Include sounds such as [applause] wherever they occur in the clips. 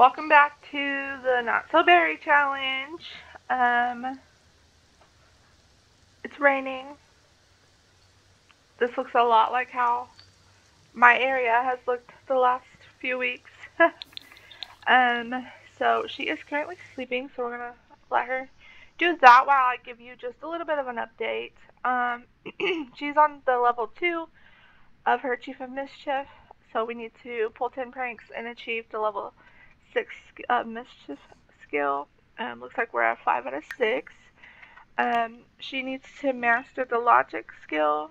welcome back to the Not So Berry Challenge. Um, it's raining. This looks a lot like how my area has looked the last few weeks. [laughs] um, so she is currently sleeping, so we're gonna let her do that while I give you just a little bit of an update. Um, [clears throat] she's on the level two of her Chief of Mischief, so we need to pull 10 pranks and achieve the level 6 uh, Mischief skill. Um, looks like we're at 5 out of 6. Um, she needs to master the Logic skill,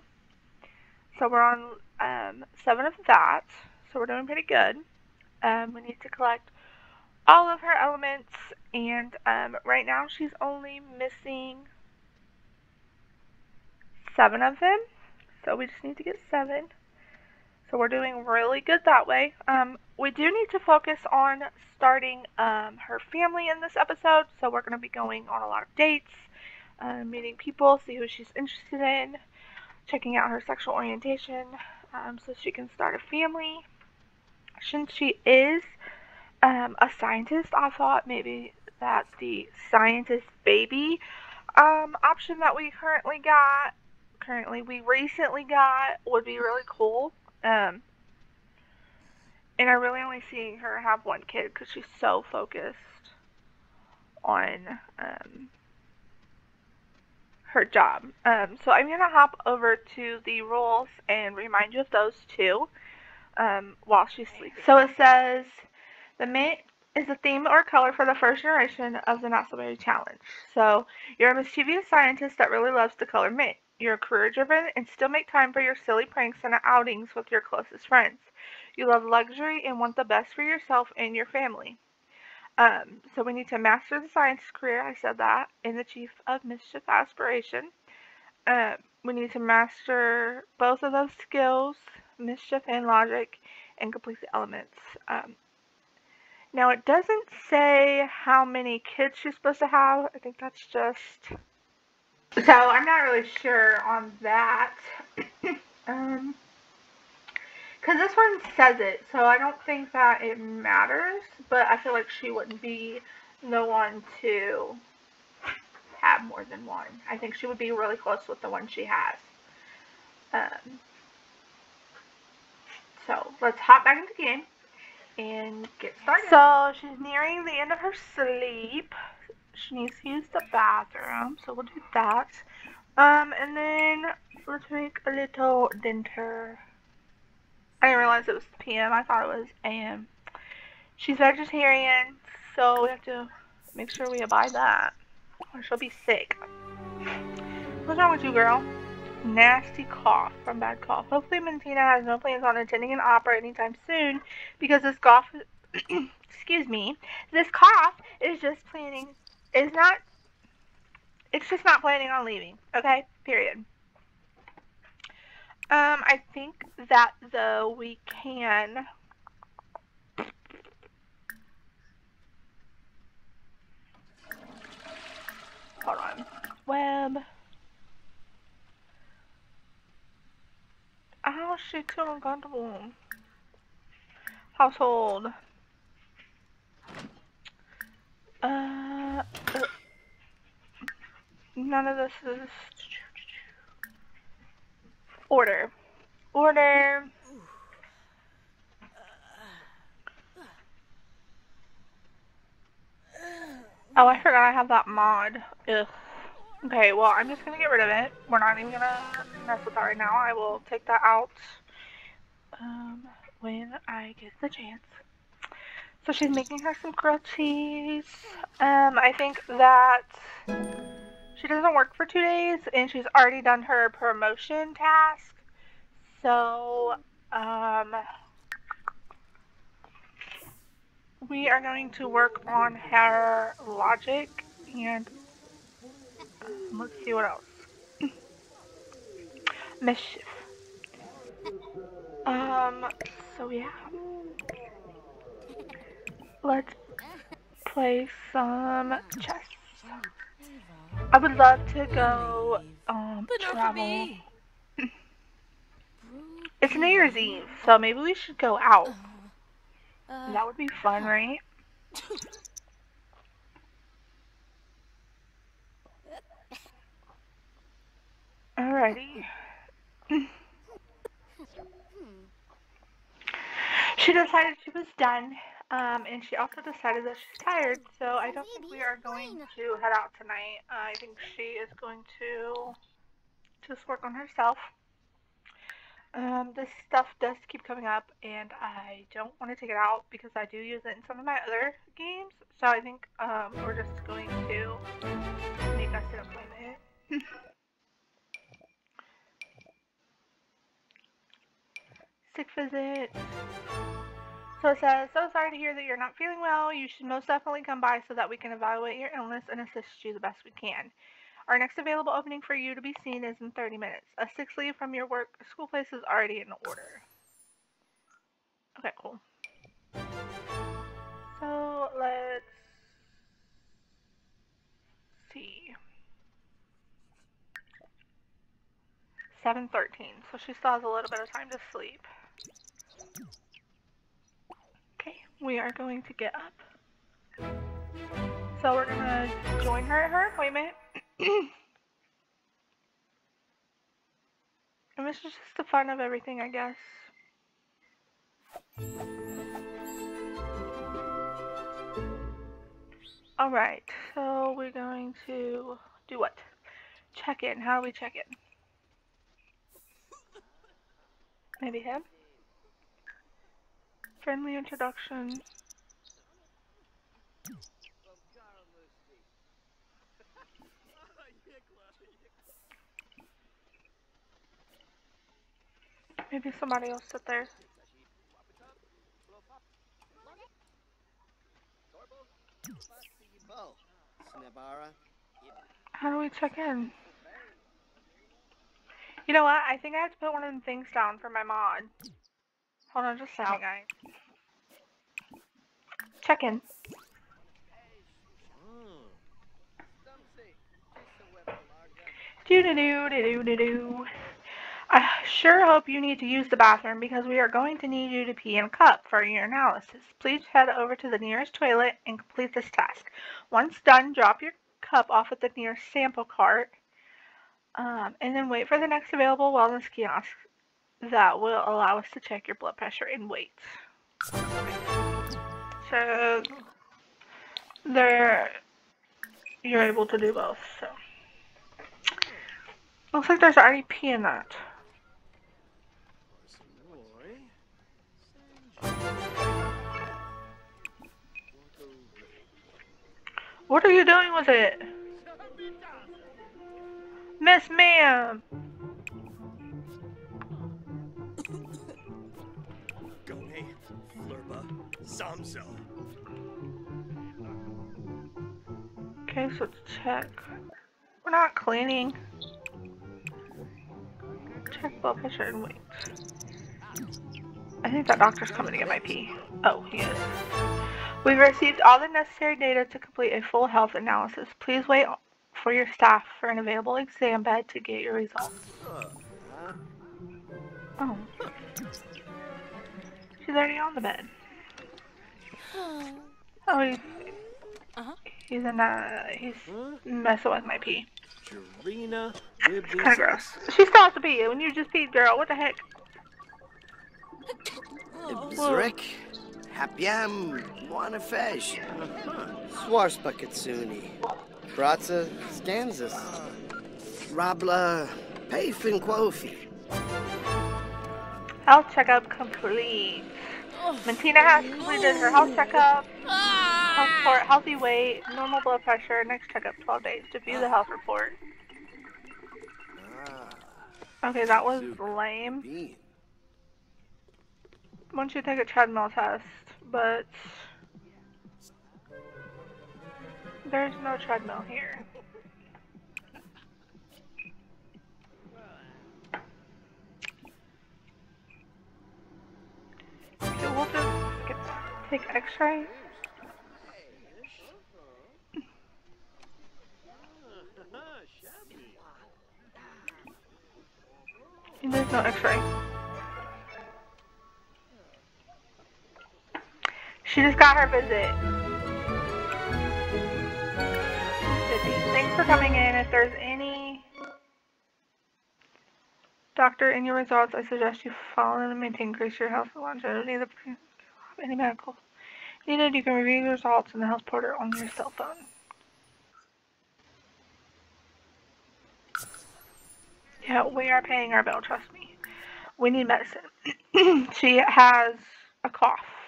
so we're on um, 7 of that, so we're doing pretty good. Um, we need to collect all of her elements, and um, right now she's only missing 7 of them, so we just need to get 7. So we're doing really good that way. Um, we do need to focus on starting um, her family in this episode. So we're going to be going on a lot of dates, uh, meeting people, see who she's interested in, checking out her sexual orientation um, so she can start a family. Since she is um, a scientist, I thought maybe that the scientist baby um, option that we currently got, currently we recently got, would be really cool. Um, and I really only see her have one kid because she's so focused on um, her job. Um, so I'm going to hop over to the rules and remind you of those two um, while she's sleeping. So it says the mint is the theme or color for the first generation of the Not So Berry Challenge. So you're a mischievous scientist that really loves the color mint. You're career driven and still make time for your silly pranks and outings with your closest friends. You love luxury and want the best for yourself and your family. Um, so we need to master the science career, I said that, in the Chief of Mischief aspiration. Uh, we need to master both of those skills, mischief and logic, and complete the elements. Um, now it doesn't say how many kids she's supposed to have. I think that's just so I'm not really sure on that. [coughs] um, because this one says it, so I don't think that it matters, but I feel like she wouldn't be the one to have more than one. I think she would be really close with the one she has. Um, so let's hop back into the game and get started. So she's nearing the end of her sleep she needs to use the bathroom, so we'll do that. Um, and then let's make a little dinner. I didn't realize it was PM. I thought it was AM. She's vegetarian, so we have to make sure we abide that, or she'll be sick. What's wrong with you, girl? Nasty cough from bad cough. Hopefully, Mentina has no plans on attending an opera anytime soon because this cough, [clears throat] excuse me, this cough is just planning is not it's just not planning on leaving. Okay? Period. Um, I think that though we can hold on. Web. Oh, she's too uncomfortable. Household. Uh, uh, none of this is order. Order. Oh, I forgot I have that mod. Ugh. Okay, well, I'm just gonna get rid of it. We're not even gonna mess with that right now. I will take that out um, when I get the chance. So she's making her some grilled cheese. Um, I think that she doesn't work for two days and she's already done her promotion task. So, um, we are going to work on her logic and um, let's see what else. [clears throat] Mischief. Um, so yeah let's play some chess. I would love to go um but travel. [laughs] it's New Year's Eve, so maybe we should go out. That would be fun, right? Alrighty. [laughs] she decided she was done, um, and she also decided that she's tired, so I don't think we are going to head out tonight. I think she is going to just work on herself. Um, this stuff does keep coming up, and I don't want to take it out because I do use it in some of my other games. So I think um, we're just going to make us an appointment. Sick visit. So it says, so sorry to hear that you're not feeling well. You should most definitely come by so that we can evaluate your illness and assist you the best we can. Our next available opening for you to be seen is in 30 minutes. A six leave from your work school place is already in order. Okay, cool. So let's see. 7.13, so she still has a little bit of time to sleep. We are going to get up. So we're to join her at her appointment. [clears throat] and this is just the fun of everything, I guess. Alright, so we're going to do what? Check in. How do we check in? Maybe him? Friendly introduction. Maybe somebody else sit there. How do we check in? You know what? I think I have to put one of the things down for my mod. Hold on just a second, guys. Check in. Do do do do do do. I sure hope you need to use the bathroom because we are going to need you to pee in a cup for your analysis. Please head over to the nearest toilet and complete this task. Once done, drop your cup off at the nearest sample cart um, and then wait for the next available wellness kiosk that will allow us to check your blood pressure and weight. So there you're able to do both. So looks like there's already pee in that. What are you doing with it? Miss ma'am! Okay, so check. We're not cleaning. Check blood pressure and weight. I think that doctor's coming to get my pee. Oh, he is. We've received all the necessary data to complete a full health analysis. Please wait for your staff for an available exam bed to get your results. Oh. She's already on the bed. Oh, he's, Uh-huh. he's in uh, he's messing with my pee. Jarena, It's kind of gross. She still has to pee when you just peed, girl. What the heck? Zrek, Hapiam, Wanafesh, Swarspakatsuni, Bratza, Skanzas, Rabla, Payfin Quofi. Health checkup complete. Mentina has completed her health checkup. Health report, healthy weight, normal blood pressure. Next checkup 12 days to view the health report. Okay, that was lame. Don't you take a treadmill test? But there's no treadmill here. Okay, we'll just get, take x-ray? And there's no x-ray. She just got her visit. Thanks for coming in. If there's any doctor in your results, I suggest you follow them and to increase your health and longevity. The any medical needed, you can review the results in the health portal on your cell phone. Yeah, we are paying our bill, trust me. We need medicine. [clears throat] she has a cough.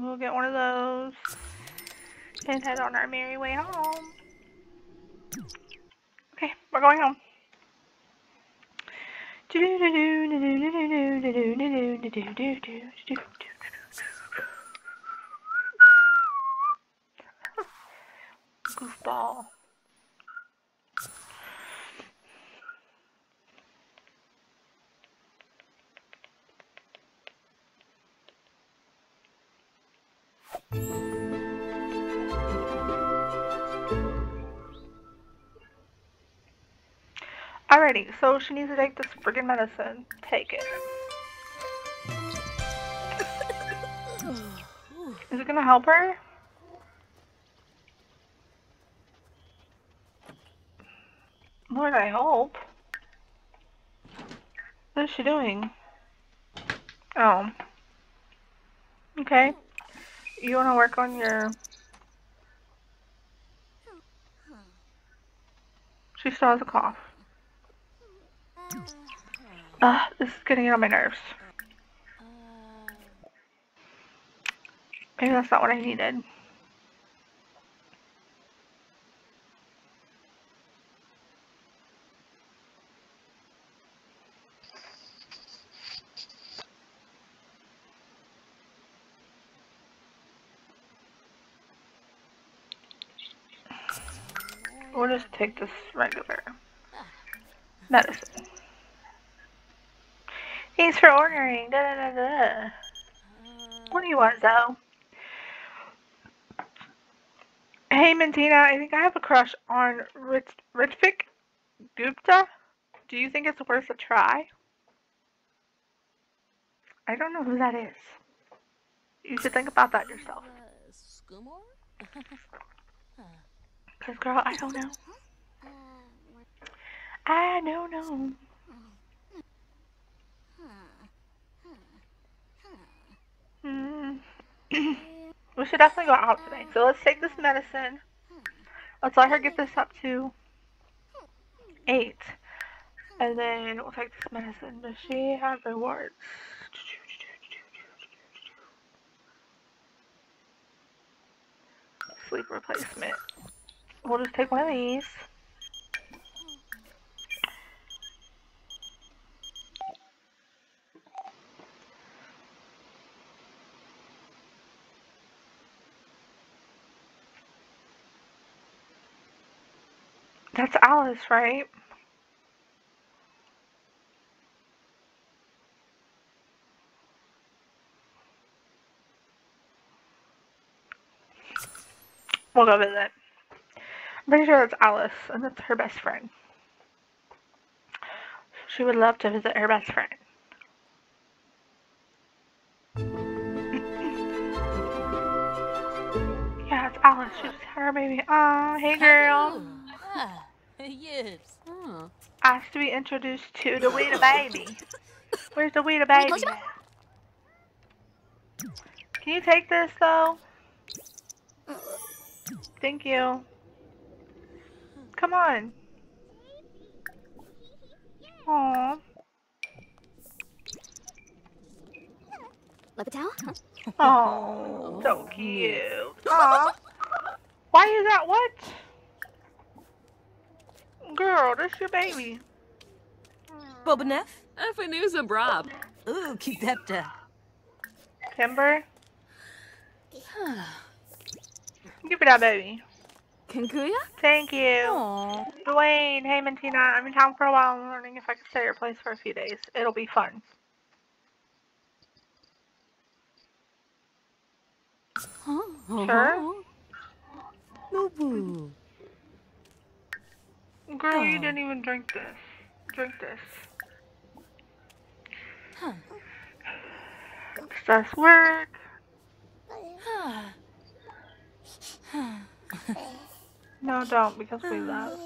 We'll get one of those and head on our merry way home. Okay, we're going home. Goofball. Alrighty, so she needs to take this friggin' medicine. Take it. Is it gonna help her? Lord, I hope. What is she doing? Oh. Okay. You wanna work on your... She still has a cough. Ugh, this is getting on my nerves. Maybe that's not what I needed. We'll just take this regular medicine. Thanks for ordering. Da, da, da, da. What do you want, Zoe? Hey, Mentina, I think I have a crush on Rich Ritvik Gupta. Do you think it's worth a try? I don't know who that is. You should think about that yourself. Uh, because, [laughs] girl, I don't know. I don't know. Hmm. [clears throat] we should definitely go out today. So let's take this medicine. Let's let her get this up to eight. And then we'll take this medicine. Does she have rewards? Sleep replacement. We'll just take one of these. That's Alice, right? We'll go visit. I'm pretty sure that's Alice, and that's her best friend. She would love to visit her best friend. [laughs] yeah, it's Alice. She just had her baby. Aw, hey girl. Yes. Hmm. Huh. Asked to be introduced to the wee baby. [laughs] Where's the wee baby at? Can you take this though? Thank you. Come on. Aww. Oh, so cute. Aw. [laughs] Why is that what? Girl, that's your baby. Bobanef? Afanusa Brab. Ooh, keep that uh, Kimber? [sighs] Give me that baby. Kankuya? Thank you. Aw. Dwayne, hey Mentina, I'm in town for a while. I'm wondering if I could stay at your place for a few days. It'll be fun. Sure. Boo-boo. Girl, you Oh. didn't even drink this. Drink this. Stress work. No, don't because we love.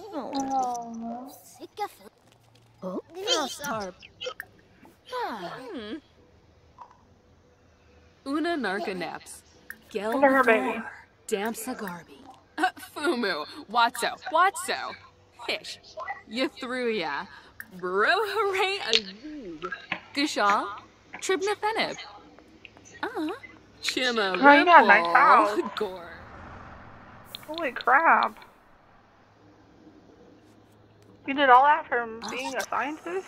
Hmm. Una narca naps. Gel Under her baby. Damsa Garby. Uh, [laughs] Fumu. Watso. Watso. Fish. Yathruya. Bro hooray azug. Gushal. Tribnafenib. Uh. Chima. Oh, you got a nice house. Gore. Holy crap. You did all that from being a scientist?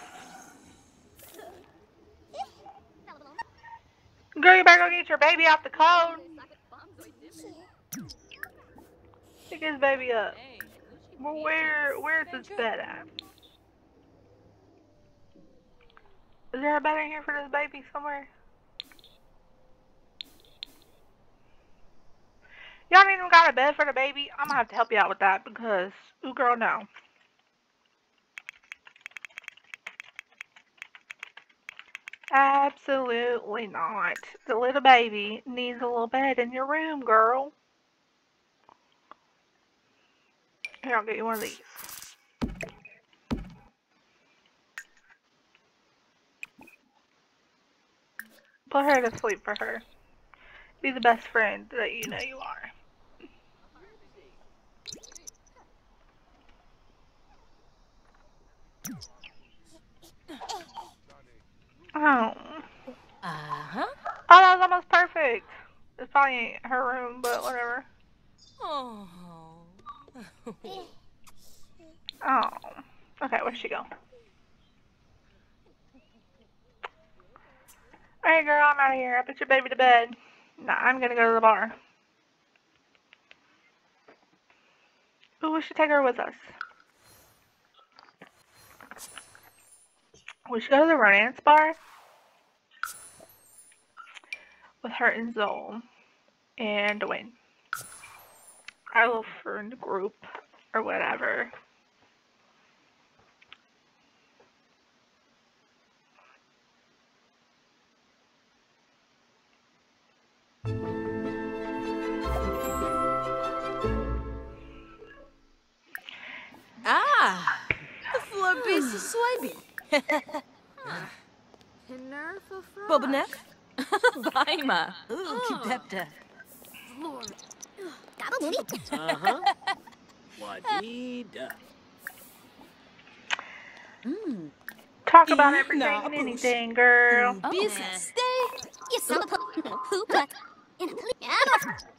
Girl, you better go get your baby off the cone. Pick his baby up. Well, where, where's his bed at? Is there a bed in here for this baby somewhere? Y'all ain't even got a bed for the baby? I'm gonna have to help you out with that because, ooh girl, no. Absolutely not. The little baby needs a little bed in your room, girl. Here, I'll get you one of these. Put her to sleep for her. Be the best friend that you know you are. Oh. Uh-huh. Oh, that was almost perfect. It's probably her room, but whatever. Oh. Oh. Okay, where'd she go? Alright, girl, I'm out of here. I put your baby to bed. Nah, I'm gonna go to the bar. Ooh, we should take her with us. We should go to the romance bar with her and Zoe and Dwayne. Our little friend group or whatever. Ah. Flabis Swaby. Bobaneff. Vaima. Ooh, Kidepta. Uh-huh. Wadida. Mm. Talk about everything and anything, girl. Business.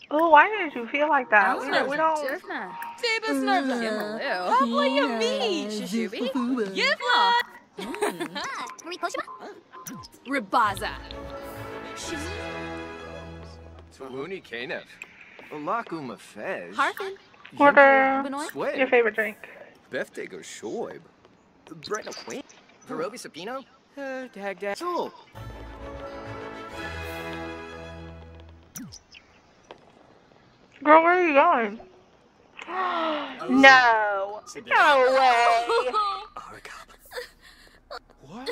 Oh, why did you feel like that? We don't. We don't Fabus Nerva. Pabla Yami. Shishubi. Yivla. Ribaza. Tuhuni Kanev. Olaku Mafez. Harfin. order Benoit. Your favorite drink. Beftego Shoib. Brenda Queen. Verobi Sapino? Uh, dag dag. So, Girl, where are you going? [gasps] no. No way. [laughs] What?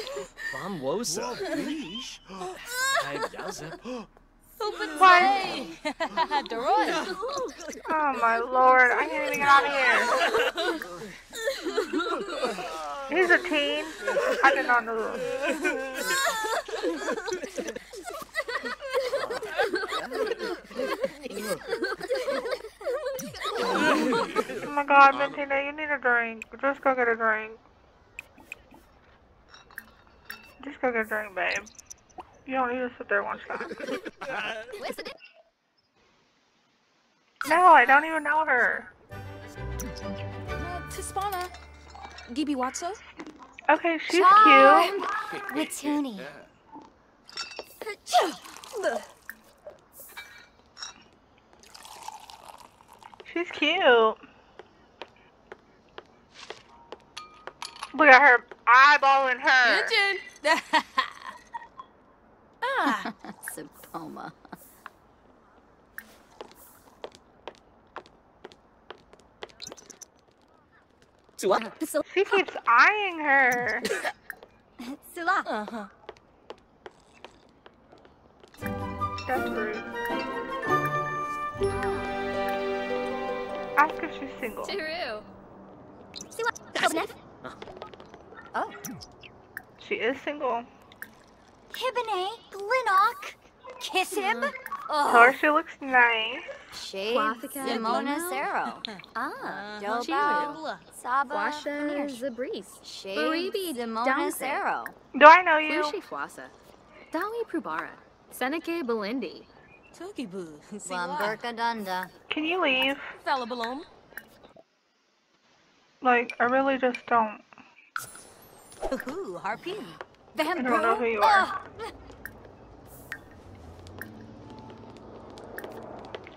Famosa. Leash? [laughs] [gasps] [gasps] Yazip. Why? Doroy. Oh my lord, I can't even get out of here. He's a teen. I did not know. Oh my god, Mentina, you need a drink. Just go get a drink. Just go get a drink, babe. You don't need to sit there and watch that. [laughs] No, I don't even know her. Uh, Tispana. Gibi Watso. Okay, she's cute. Watuni. She's cute. Look at her eyeballing her. [laughs] [laughs] Engine. So, She keeps eyeing her. [laughs] Sula. Uh-huh. That's rude. Ask if she's single. True. [laughs] Oh. She is single. Hibine, Glinnock. Kiss him. Tell her she looks nice. Shade Simona Sero. [laughs] Ah, Dobo. Chilu. Saba. Washa Finish. Zabris. Shade Baribi Simona Downgrade. Sero. Do I know you? Fushi Fwasa. Dawi Prubara. Seneke Belindi. Tokibu. Lumberka [laughs] Dunda. Can you leave? Fella balloon. Like, I really just don't. Ooh, harpy. I don't know who you are.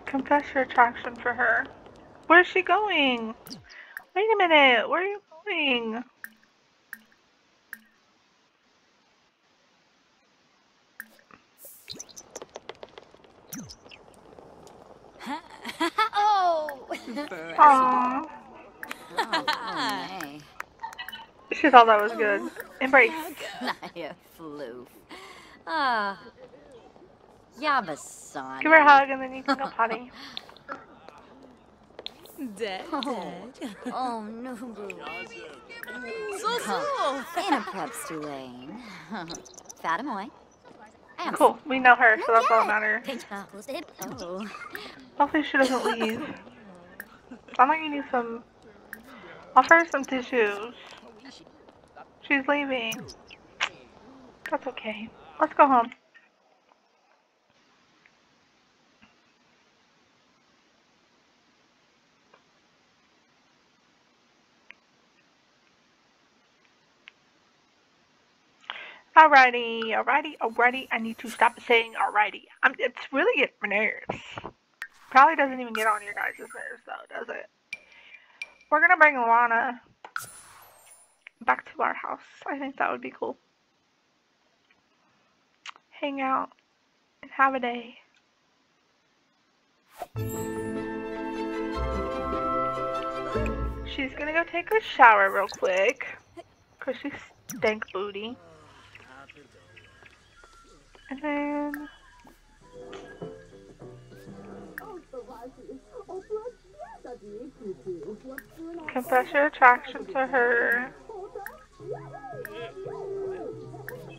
Confess your attraction for her. Where's she going? Wait a minute. Where are you going? [laughs] oh. Aww. oh, oh nay. She thought that was good. Embrace. Naya floof. Ah. Yabasan. Give her a hug and then you can go potty. [laughs] Dead. Oh, oh no, boo. So so. Anna Preps Tulane. [laughs] Fatamoy. Cool. We know her, so that's all that matters. Oh. Hopefully she doesn't leave. Sound like you need some. Offer some tissues. She's leaving. That's okay. Let's go home. Alrighty, alrighty, alrighty. I need to stop saying alrighty. I'm, it's really getting my nerves. Probably doesn't even get on your guys' nerves though, does it? We're gonna bring Lana back to our house. I think that would be cool. Hang out and have a day. She's gonna go take a shower real quick. Cause she's stank booty. And then confess your attraction to her.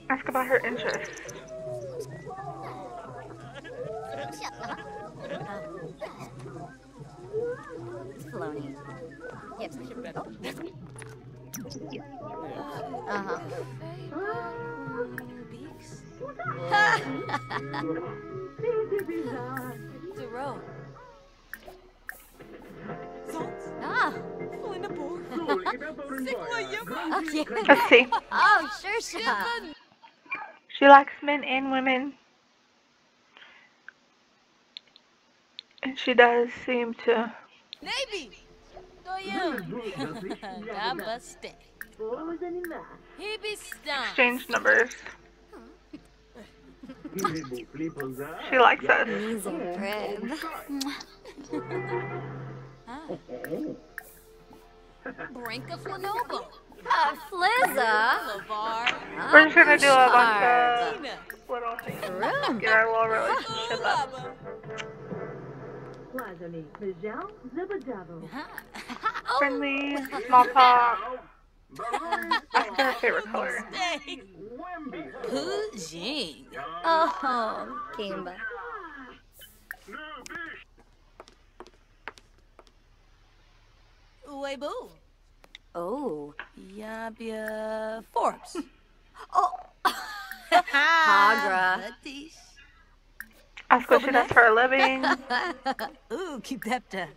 Ask about her interests. Filoni. Yep. Uh-huh. [laughs] Zero. [laughs] Ah. Okay. Let's see. Oh, sure, sure. She likes men and women. And she does seem to. Navy. Doyum. Namaste. He be stung. exchange numbers. She likes us. [laughs] Easy crib. Brinka Flanobo. Uh, Flizza. Lavar. We're just gonna do a bunch of little things. Room. Get our little relationship up. [laughs] Friendly, small talk. Ask her her favorite color. Hey. Pujing. Oh, Kimba. Weibo. Oh. Yabia Forbes. [laughs] Oh. Hagra. Batish. Ask what she does for a living. [laughs] Ooh, keep that to.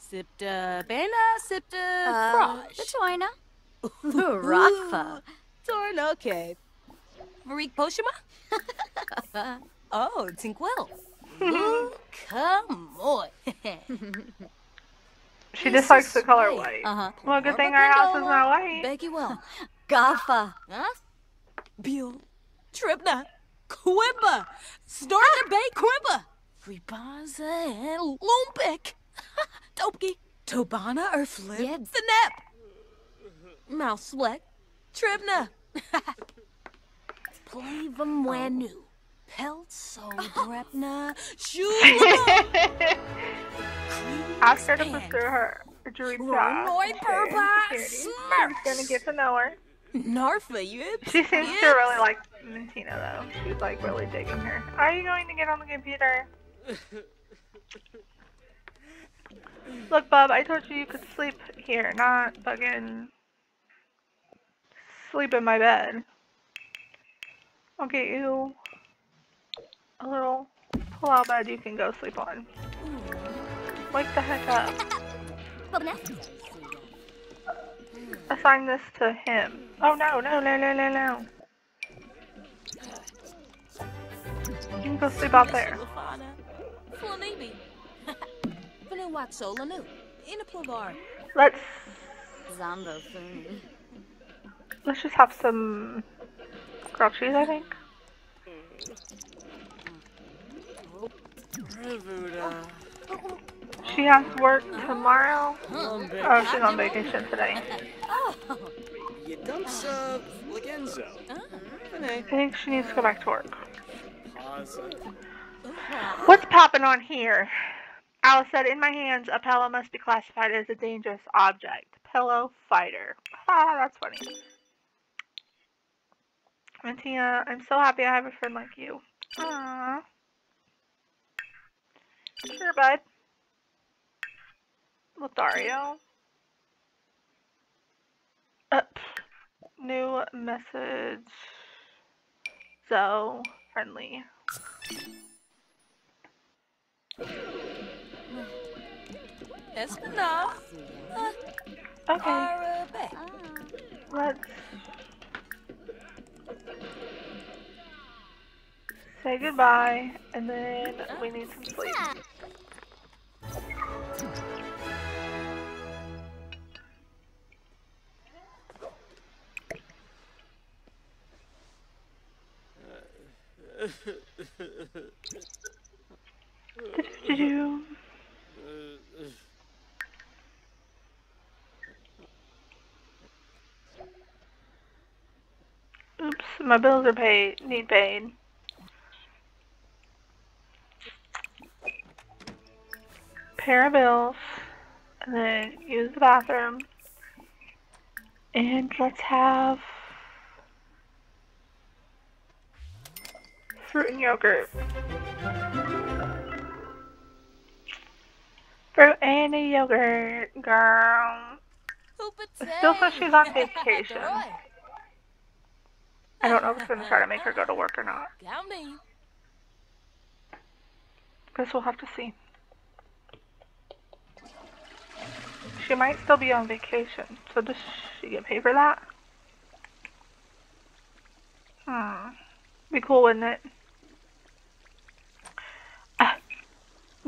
Sipta Bena, Sipta Uh, Frosh. Betwina. Rockfa. Torn, okay. Marik Poshima? [laughs] oh, Tinkwell. Ooh, come on. She just likes the color white. Uh-huh. Well, good thing our house is not white. Becky well. Gaffa. Huh? Bill. Tripna. Quimba. Starting Bay Quimba. Ribaza and Lumpik. [laughs] Topki. Tobana or Flip. Yibs. The Nep. Mouse Sweat. Tripna. [laughs] Play them Wanu. Pelso Drepna. [laughs] Shoe. Ask her to pursue her dream job. Roy Purpose. She's gonna get to know her. Narfa, you. She seems to really like Mentina though. She's like really digging her. Are you going to get on the computer? [laughs] Look, Bub, I told you you could sleep here, not fucking sleep in my bed. I'll get you a little pull-out bed you can go sleep on. Wake the heck up. Assign this to him. Oh no, no, no, no, no, no. You can go sleep out there. Flanibi. Vanu Watso Lanu. In a plavar. Let's Zombo let's just have some grilled cheese, I think. Bravuda. Uh. She has work tomorrow. Oh, she's on vacation today. You uh. I think she needs to go back to work. What's popping on here? Alice said, in my hands, a pillow must be classified as a dangerous object. Pillow fighter. Ah, that's funny. Mentia, I'm so happy I have a friend like you. Aww. Sure, bud. Lothario. Uh, new message. So friendly. Espina. Okay, Arabe. let's say goodbye, and then we need some sleep. Oops, my bills are paid. Need paid. Pair of bills, and then use the bathroom. And let's have fruit and yogurt. Fruit and a yogurt, girl. Still says she's on vacation. [laughs] I don't know if it's gonna try to make her go to work or not. Guess we'll have to see. She might still be on vacation, so does she get paid for that? Hmm. Be cool, wouldn't it?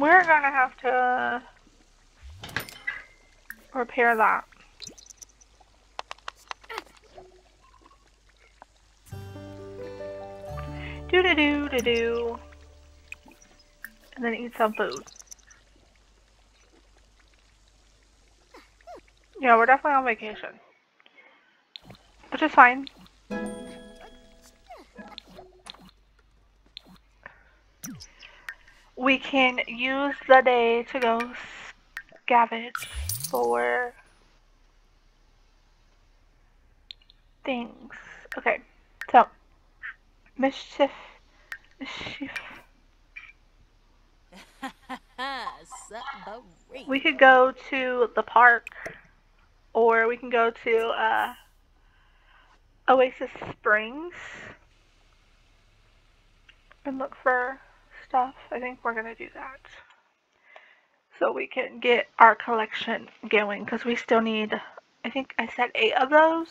We're gonna have to repair that. Do do do do do. And then eat some food. Yeah, we're definitely on vacation. Which is fine. We can use the day to go scavenge for things. Okay, so mischief, mischief. [laughs] We could go to the park, or we can go to uh, Oasis Springs and look for stuff. I think we're gonna do that. So we can get our collection going, because we still need, I think I said eight of those.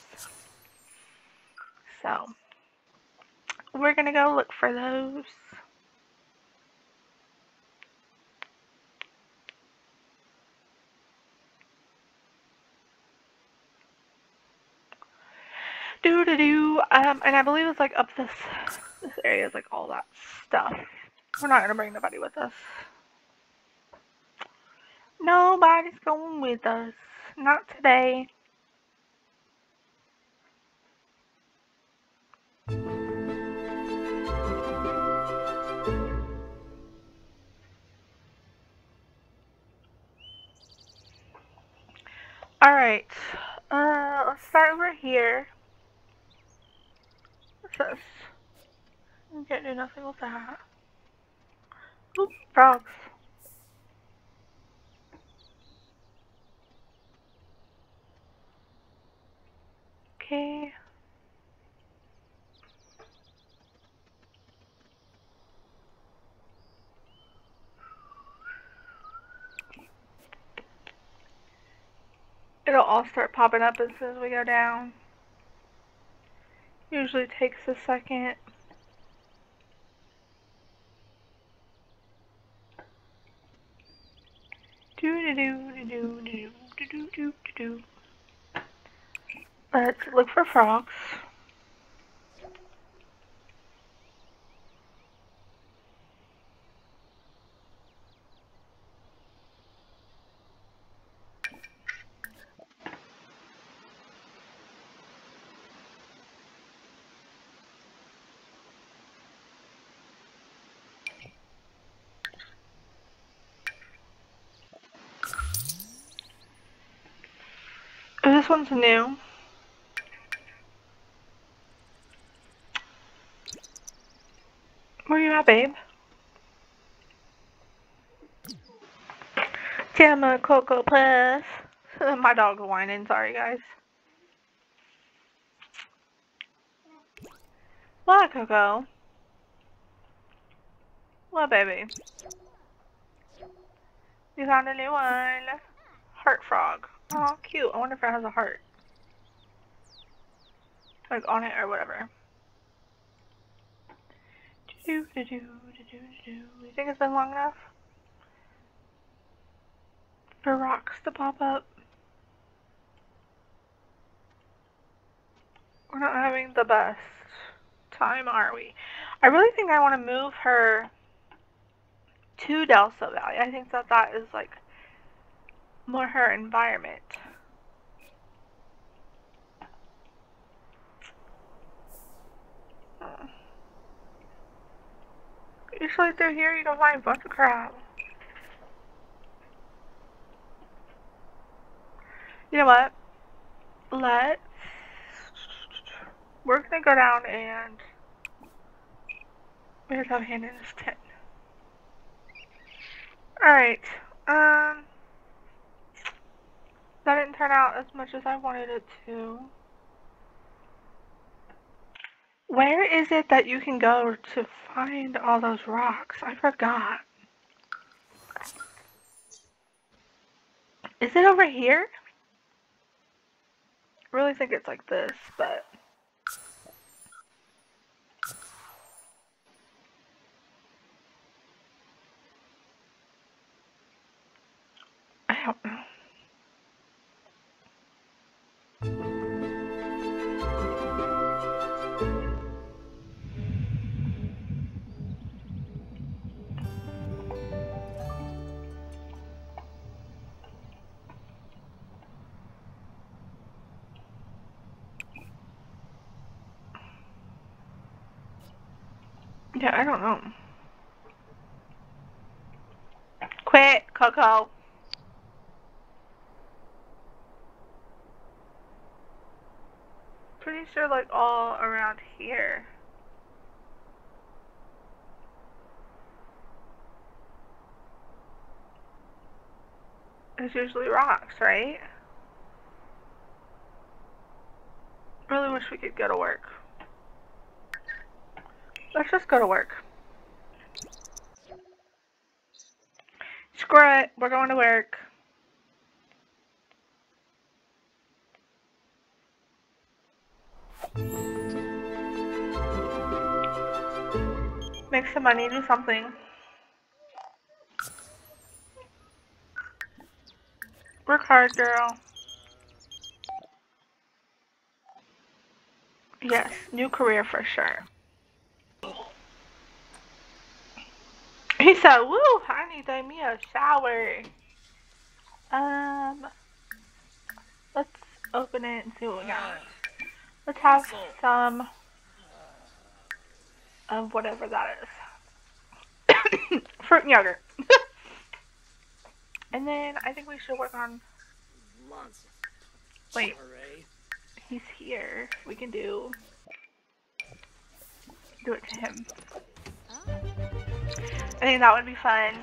So, we're gonna go look for those. do do do. Um, and I believe it's like up this this area is like all that stuff. We're not gonna bring nobody with us. Nobody's going with us. Not today. Alright, uh, let's start over here. What's this? I can't do nothing with that. Frogs. Okay. It'll all start popping up as soon as we go down. Usually takes a second. Let's look for frogs. Oh, this one's new. Where you at, babe? Gamma Coco Puff. [laughs] My dog's whining, sorry guys. What, Coco? What, baby? You found a new one. Heart frog. Oh, cute. I wonder if it has a heart. Like on it or whatever. Do do do do do do. You think it's been long enough for rocks to pop up? We're not having the best time, are we? I really think I want to move her to Del Sol Valley. I think that that is like more her environment. Usually through here you can find a crap. You know what? Let's. We're gonna go down and. Where's our hand in this tent? Alright. Um. Didn't turn out as much as I wanted it to. Where is it that you can go to find all those rocks? I forgot. Is it over here? I really think it's like this, but... I don't know. Yeah, I don't know. Quit, Coco. Sure like all around here. It's usually rocks, right? Really wish we could go to work. Let's just go to work. Screw it, we're going to work. Make some money, do something. Work hard, girl. Yes, new career for sure. He said, woo, I need to me a shower. Um, let's open it and see what we got. Let's have some of whatever that is. [coughs] Fruit and yogurt. [laughs] and then I think we should work on Wait. He's here. We can do. Do it to him. I think that would be fun.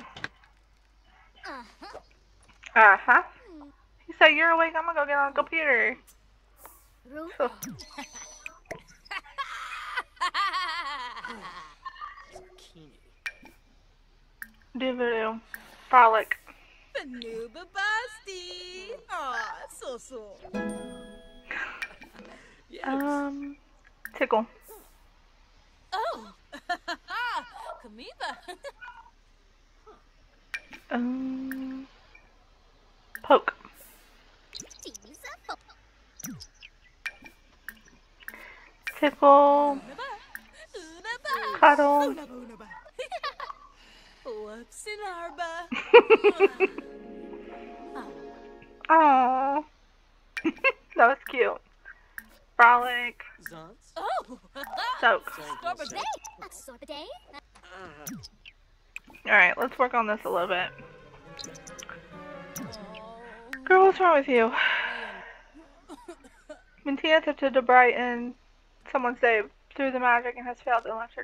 Uh huh. He said, You're awake. I'm gonna go get on the computer. So, [laughs] voodoo. Frolic. Banuba Basti. Ah, so so. [laughs] Um, tickle. Oh, [laughs] Kamiba. [laughs] Um, poke. Tickle. Cuddle. Whoops in Arba. [laughs] Aww. [laughs] that was cute. Frolic. Oh, Soak. Alright, let's work on this a little bit. Oh. Girl, what's wrong with you? [laughs] When Mentina attempted to brighten someone saved through the magic and has failed and left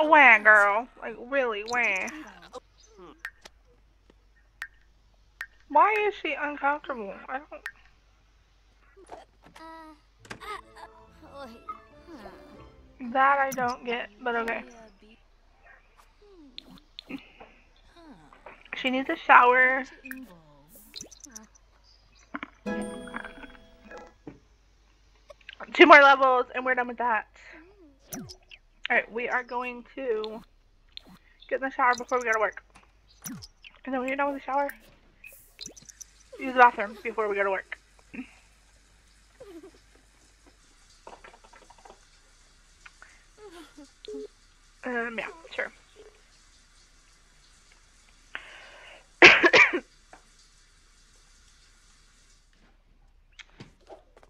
Wah, girl. Like, really, wah. Why is she uncomfortable? I don't. That I don't get, but okay. She needs a shower. Two more levels, and we're done with that. Alright, we are going to get in the shower before we go to work. And then when you're done with the shower, use the bathroom before we go to work. [laughs] Um, yeah, sure. [coughs]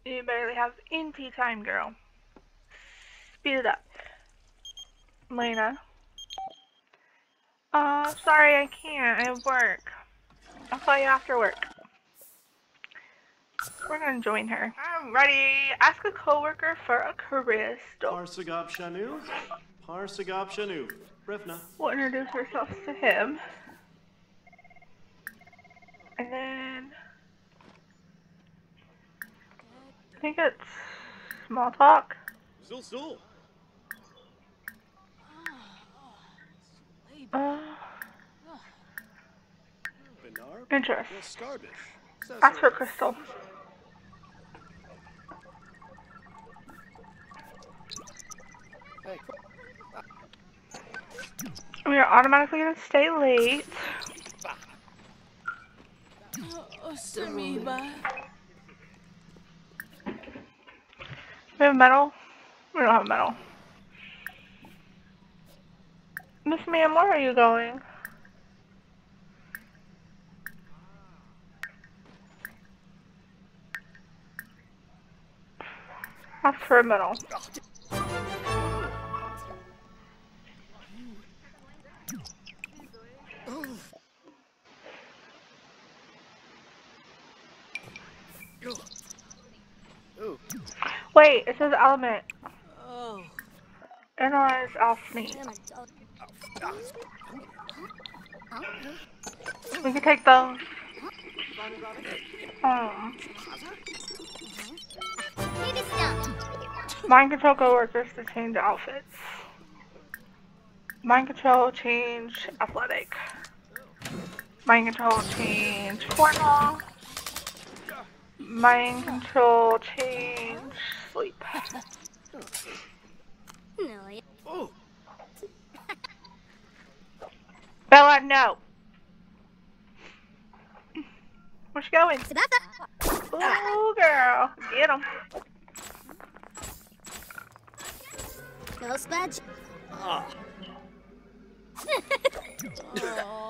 you barely have any time, girl. Speed it up. Lena. Uh, sorry, I can't. I have work. I'll call you after work. We're gonna join her. I'm ready. Ask a coworker for a crystal. Parsagop Shanu. Parsagop Shanu. Rivna. We'll introduce ourselves to him. And then I think it's small talk. Zul Zul. Uh, Benar. interest. Starbish. Ask for crystal. We are automatically gonna stay late. Oh, We have metal? We don't have metal. Miss Ma'am, where are you going? A. Ooh. Wait, it says element. Oh, Analyze alchemy. We can take those. Um, mind control co-workers to change outfits. Mind control change athletic. Mind control change formal. Mind control change sleep. [laughs] Oh, Bella, no. Where's she going? Ooh, girl. Get him.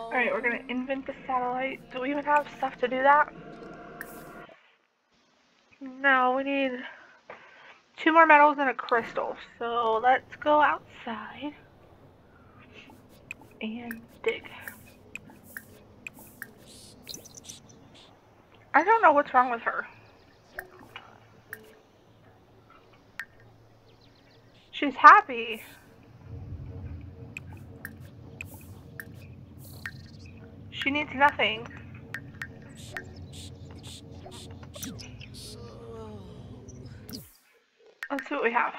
Alright, we're gonna invent the satellite. Do we even have stuff to do that? No, we need two more metals and a crystal. So let's go outside and dig. I don't know what's wrong with her. She's happy. She needs nothing. Let's see what we have.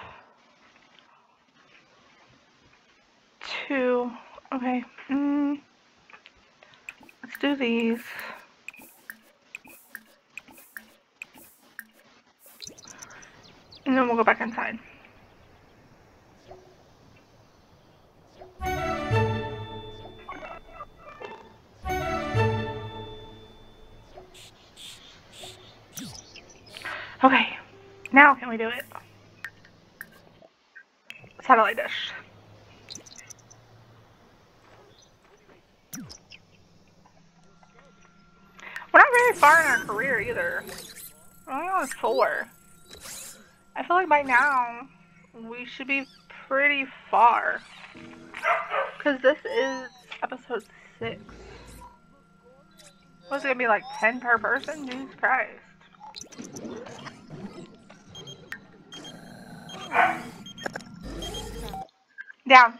Two. Okay. Mm. Let's do these. And then we'll go back inside. Okay, now can we do it? Satellite dish. We're not very far in our career either. We're only on four. I feel like by now we should be pretty far. Because this is episode six. What's it gonna be like 10 per person? Jesus Christ. Down.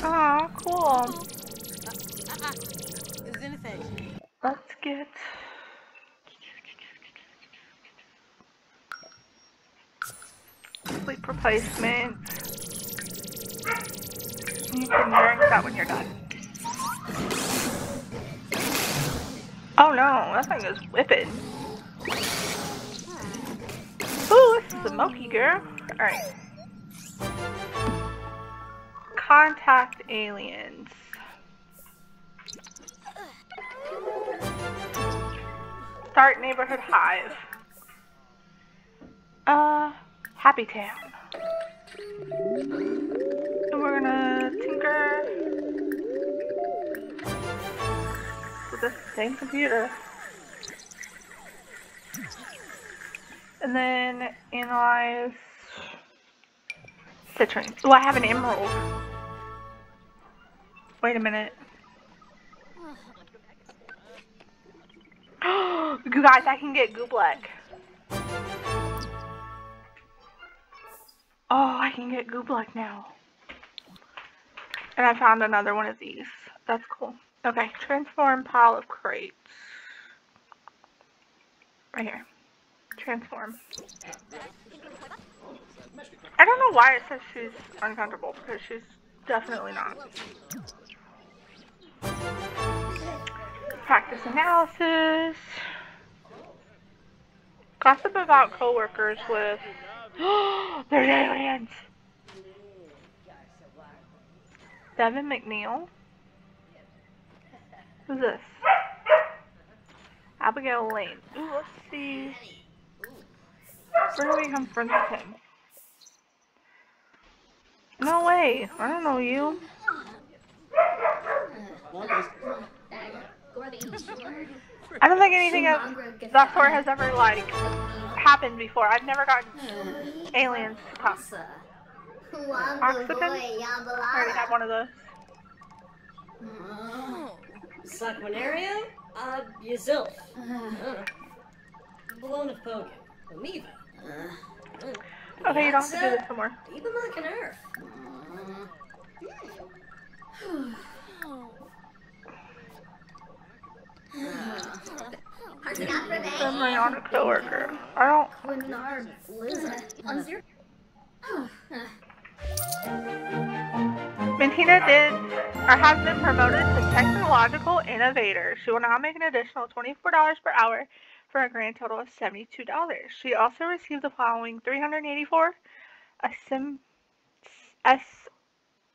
Oh, cool. Let's get. Sleep replacement. You can drink that when you're done. Oh no, that thing is whipping. Ooh, this is a smoky girl. Alright. Contact aliens. Start neighborhood hive. Uh, Happy Town. And we're gonna tinker with the same computer. And then analyze citrine. Oh, I have an emerald. Wait a minute. [gasps] you guys, I can get Goobleck. Oh, I can get Goobleck now. And I found another one of these. That's cool. Okay, transform pile of crates. Right here. Transform. I don't know why it says she's uncomfortable, because she's definitely not. Practice analysis. Gossip about coworkers with. [gasps] There's aliens! Devin McNeil? Who's this? Abigail Lane. Ooh, let's see. Where do we become friends with him? No way. I don't know you. I don't think anything of that sort has ever like happened before. I've never gotten aliens to come. Oxygen? I already have one of those. Saquinario? Uh, Yazilf. Uh, Blown of Pogan. Amoeba. Okay, you don't have to do this anymore. Even like an Earth. [sighs] I'm my a coworker. I don't. Mentina did or has been promoted to technological innovator. She will now make an additional $24 per hour for a grand total of $72. She also received the following 384 a Sim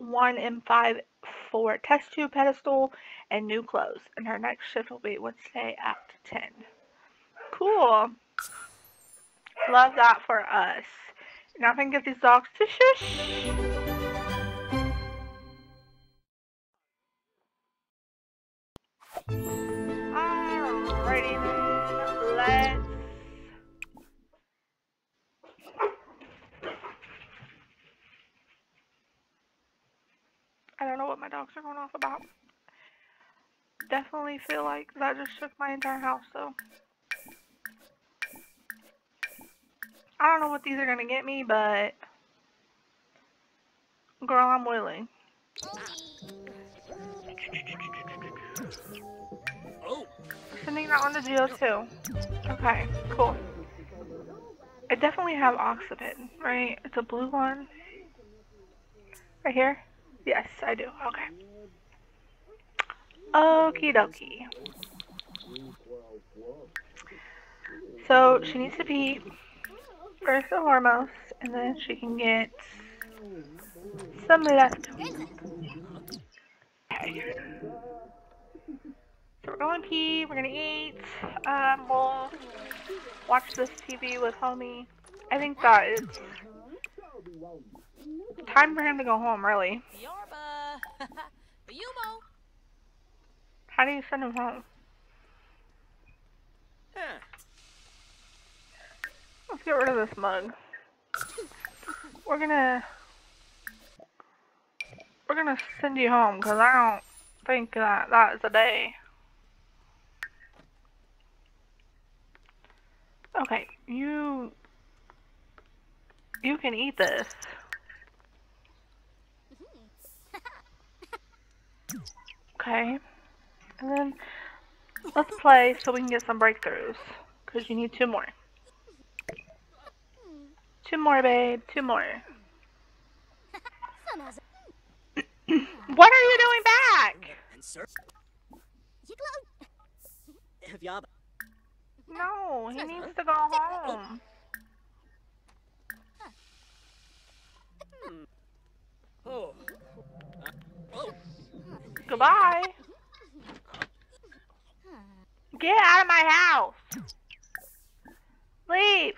S1M5 for test tube pedestal and new clothes. And her next shift will be Wednesday at 10. Cool. Love that for us. Now I can get these dogs to shush. Alrighty then, let's I don't know what my dogs are going off about. Definitely feel like that just shook my entire house, so. I don't know what these are gonna get me, but girl, I'm willing. Oh, Sending that one to Geo too. Okay, cool. I definitely have Oxipit, right? It's a blue one. Right here? Yes, I do. Okay. Okie dokie. So she needs to pee first and foremost, and then she can get some left. Okay. So we're going to pee, we're gonna eat, um, we'll watch this TV with homie. I think that is time for him to go home, really. Yorba. [laughs] Yumo. How do you send him home? huh. Let's get rid of this mug. We're gonna we're gonna send you home because I don't think that that is a day. Okay, you you can eat this. [laughs] Okay, and then let's play so we can get some breakthroughs because you need two more. Two more, babe. Two more. [coughs] what are you doing back? And sir. No, he needs to go home. Oh. Goodbye. Get out of my house. Leave.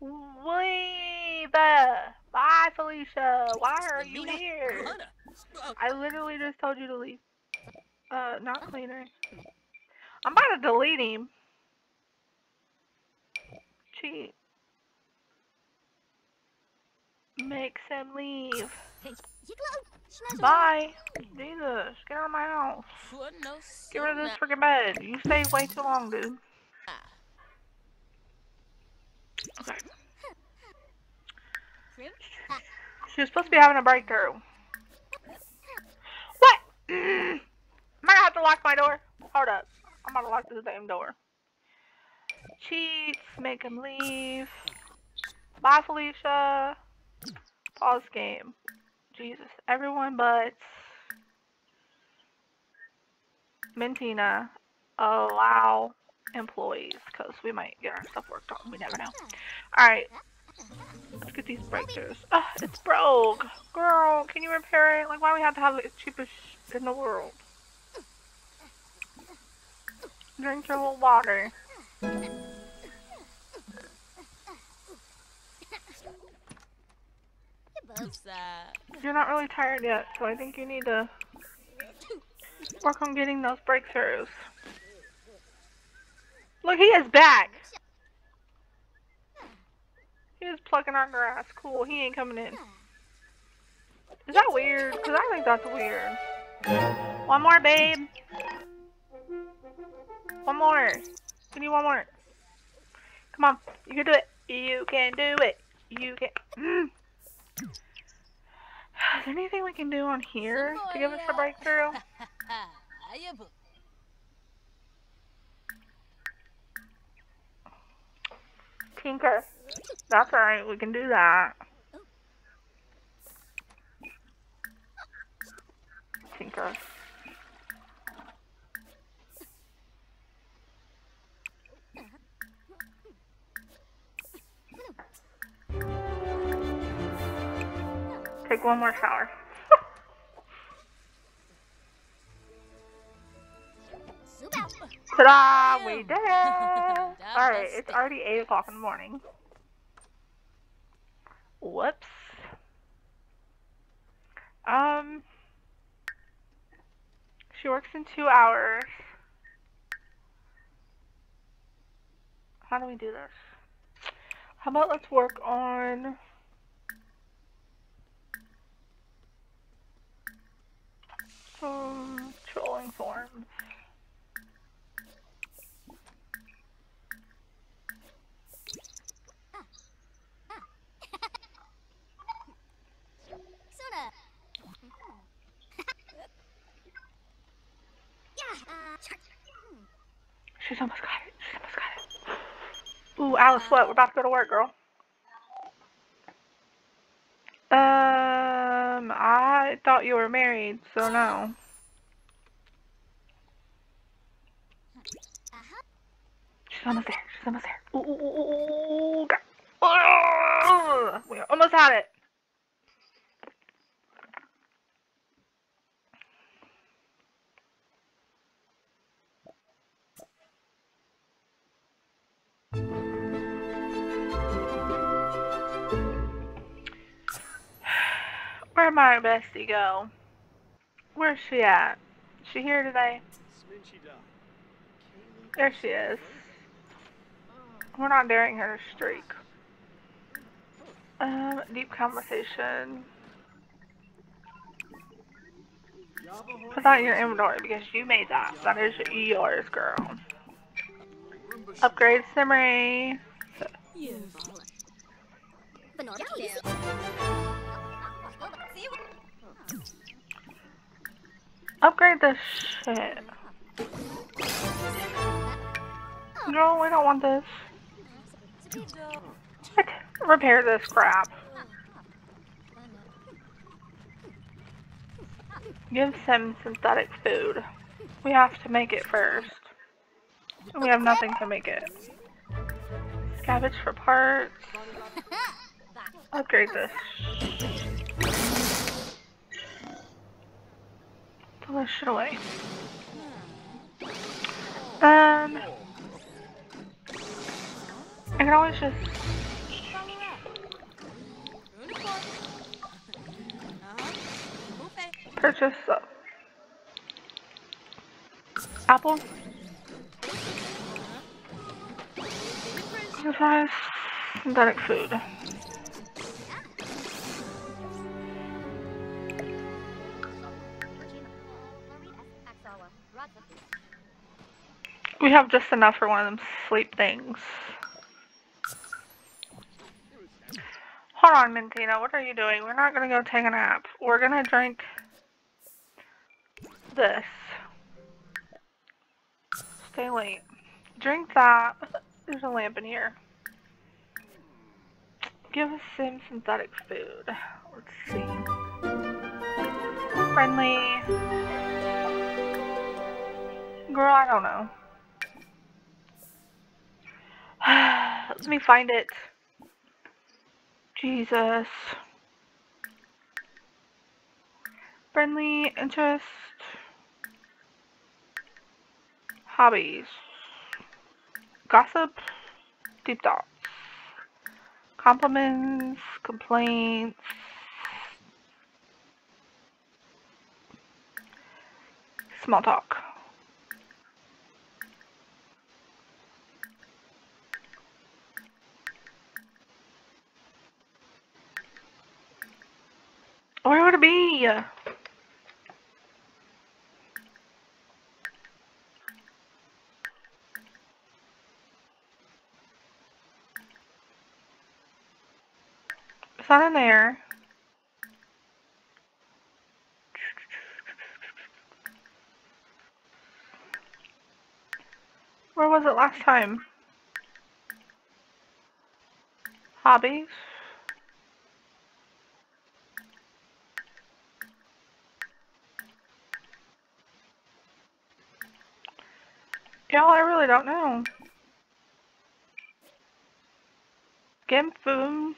Leave. Bye, Felicia. Why are you here? Uh, I literally just told you to leave. Uh, not cleaner. I'm about to delete him. Cheat. Makes him leave. Bye. Jesus, get out of my house. Get rid of this freaking bed. You stayed way too long, dude. Okay. She was supposed to be having a breakthrough. What? Mm. Am I gonna have to lock my door? Hold up. I'm gonna lock this damn door. Cheats, make him leave. Bye, Felicia. Pause game. Jesus. Everyone but Mentina allow employees because we might get our stuff worked on. We never know. Alright. Let's get these breakthroughs. Ugh, it's broke. Girl, can you repair it? Like, why we have to have the cheapest in the world? Drink your whole water. You're not really tired yet, so I think you need to work on getting those breakthroughs. Look, he is back. He is plucking our grass. Cool, he ain't coming in. Is that weird? Because I think that's weird. One more, babe. One more. We need one more. Come on. You can do it. You can do it. You can. Mm. Is there anything we can do on here to give us a breakthrough? [laughs] Tinker. That's alright, we can do that. Oh. Tinker. Take one more shower. Ta-da! We did it! [laughs] Alright, it's already 8 o'clock in the morning. Whoops. Um, she works in two hours. How do we do this? How about let's work on trolling. forms. Uh, She's almost got it. She's almost got it. Ooh, Alice, what? We're about to go to work, girl. Um, I thought you were married, so no. She's almost there. She's almost there. Ooh, ooh, ooh, ooh, We almost had it. Where'd my bestie go? Where's she at? Is she here today? There she is. We're not daring her to streak. Um, deep conversation. Put that in your inventory because you made that. That is yours, girl. Upgrade SimRay. Upgrade this shit. No, we don't want this. What? Repair this crap. Give Sim synthetic food. We have to make it first. We have nothing to make it. Scavenge for parts. Upgrade this. Throw this shit away. Um, I can always just purchase uh, apple. Exercise, synthetic food. We have just enough for one of them sleep things. Hold on, Mentina, what are you doing? We're not gonna go take a nap. We're gonna drink this. Stay late. Drink that. There's a lamp in here. Give us some synthetic food. Let's see. Friendly. Girl, I don't know. Let me find it. Jesus. Friendly interest. Hobbies. Gossip. Deep thoughts. Compliments. Complaints. Small talk. Where it? It's not in there. Where was it last time? Hobbies? Y'all, I really don't know. Game food.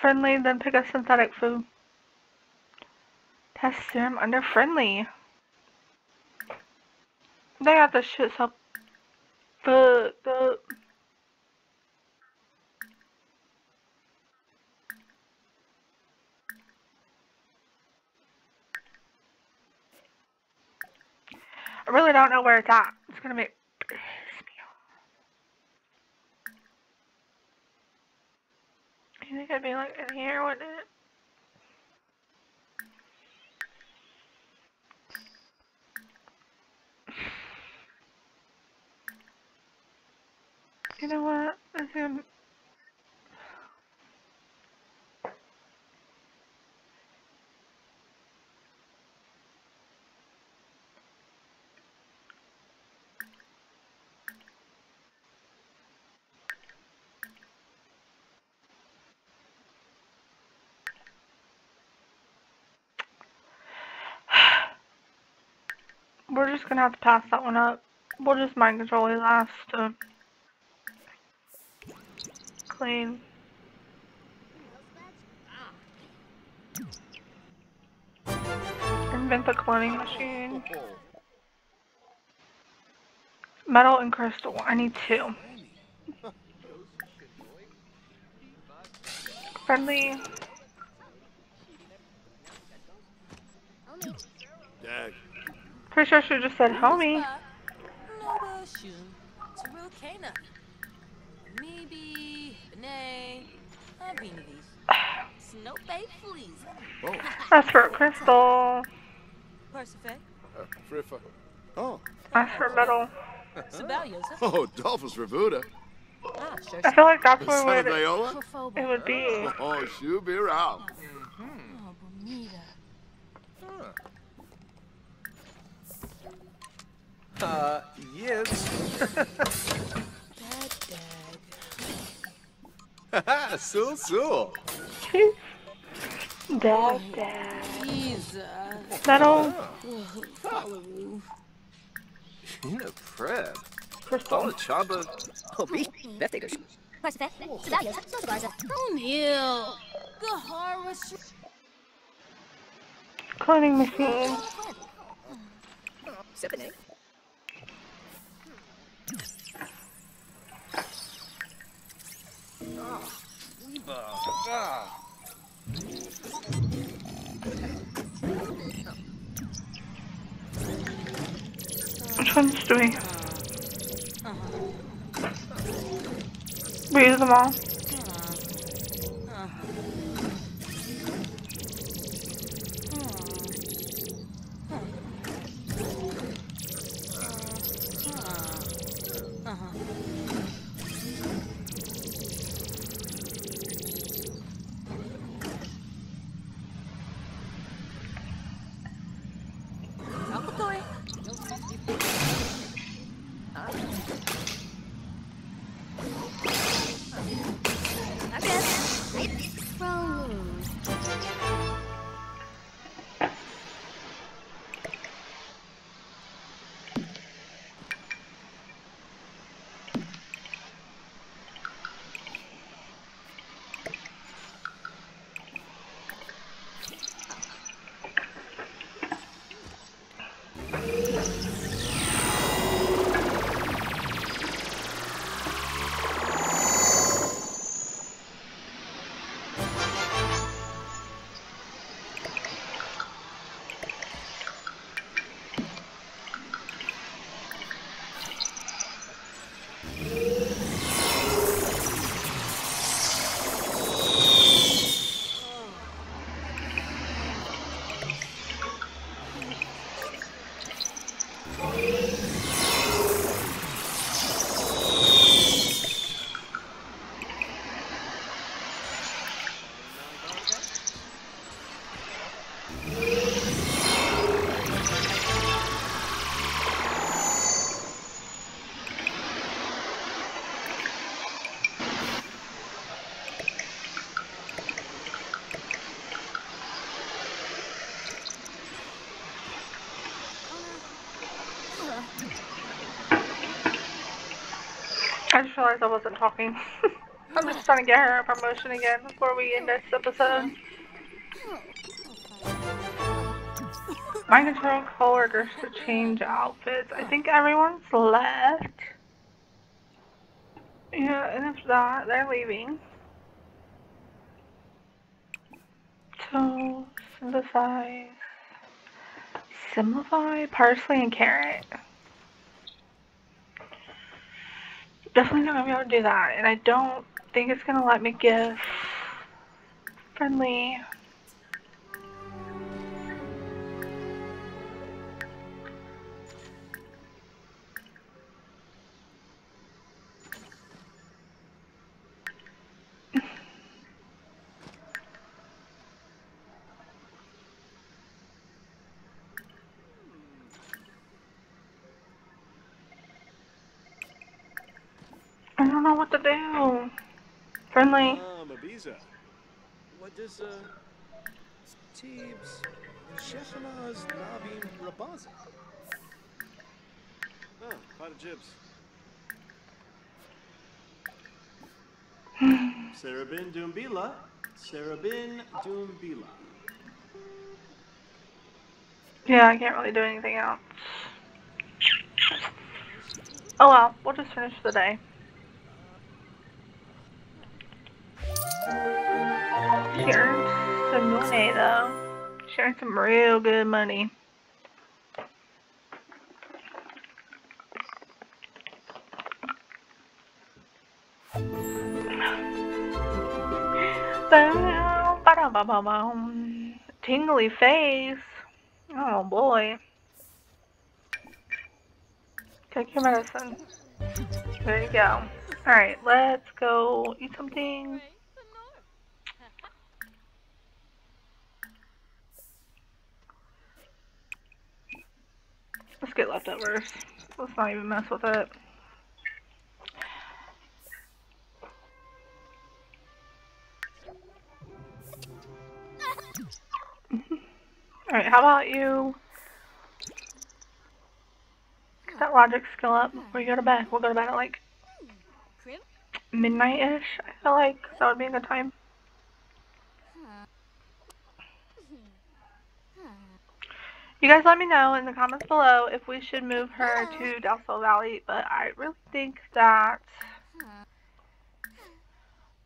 Friendly, then pick a synthetic food. Test serum under friendly. They got this shit so fucked up. I really don't know where it's at. It's gonna make piss me off. You think I'd be like in here, wouldn't it? You know what? This is We're just gonna have to pass that one up. We'll just mind control it last to clean. Invent the cloning machine. Metal and crystal. I need two. Friendly. Dag. Pretty sure she just said homie. Maybe Benay, Avinavis. [sighs] Snow Bay Fleas. Oh, That's for crystal. Persephone. Uh, Friffa. Oh. That's for metal. Sabalios. [laughs] Oh, Dolphus Revuda. Ah. I feel like that's The where son it of would, it would be. Oh, she'll be around. Oh, Bermuda. Uh, yes. Dad. so, so. Dad, dad. He's, uh, Metal, Follow. In a prep. crystal. Oh, Chaba. Persephone, Sabalios, Sotabarza. O'Neill. Gahara. Cloning machine. Sepene. Which ones do we? We use them all. Realized I wasn't talking. [laughs] I'm just trying to get her a promotion again before we end this episode. Mind control coworkers to change outfits. I think everyone's left. Yeah, and if not, they're leaving. So, synthesize. Simplify parsley and carrot. Definitely not gonna be able to do that, and I don't think it's gonna let me give friendly. Don't know what to do. Friendly. Ah, Mabiza. What does, uh. Teebs. Shechanaz Navim Rabaza? Ah, pot of jibs. [sighs] Sarabin Doombila. Sarabin Doombila. Yeah, I can't really do anything else. Oh well, we'll just finish the day. Earned some money though. Earned some real good money. Tingly face. Oh boy. Take your medicine. There you go. Alright, let's go eat something. Let's get leftovers. Let's not even mess with it. Mm-hmm. Alright, how about you get that logic skill up before you go to bed? We'll go to bed at like midnight-ish. I feel like that would be a good time. You guys let me know in the comments below if we should move her to Del Sol Valley, but I really think that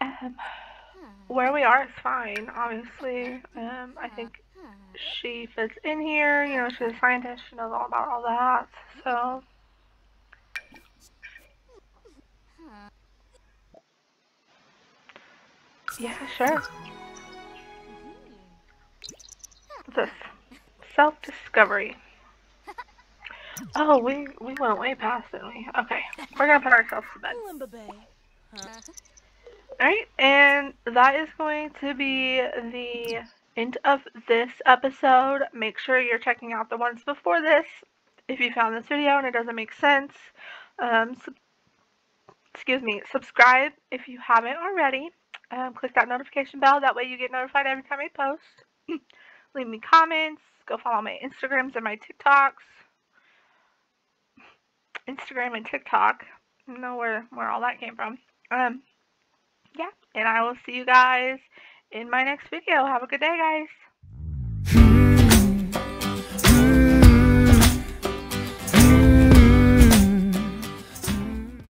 um, where we are is fine, obviously. Um, I think she fits in here, you know, she's a scientist, she knows all about all that, so. Yeah, sure. What's this? Self-discovery. Oh, we we went way past, didn't we? Okay, we're gonna put ourselves to bed. Alright, and that is going to be the end of this episode. Make sure you're checking out the ones before this if you found this video and it doesn't make sense. Um, excuse me, subscribe if you haven't already. Um, click that notification bell, that way you get notified every time I post. [laughs] Leave me comments, go follow my Instagrams and my TikToks. Instagram and TikTok. I know where, where all that came from. Um, yeah, and I will see you guys in my next video. Have a good day, guys.